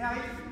É reais.